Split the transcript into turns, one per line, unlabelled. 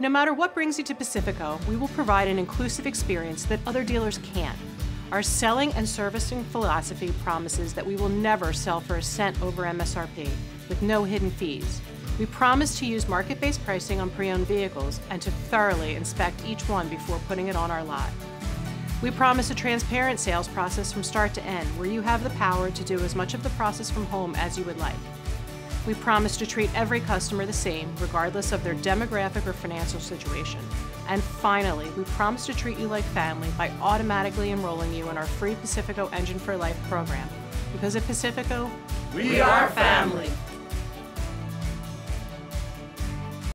No matter what brings you to Pacifico, we will provide an inclusive experience that other dealers can't. Our selling and servicing philosophy promises that we will never sell for a cent over MSRP, with no hidden fees. We promise to use market-based pricing on pre-owned vehicles and to thoroughly inspect each one before putting it on our lot. We promise a transparent sales process from start to end, where you have the power to do as much of the process from home as you would like. We promise to treat every customer the same, regardless of their demographic or financial situation. And finally, we promise to treat you like family by automatically enrolling you in our free Pacifico Engine for Life program. Because at Pacifico,
we are family.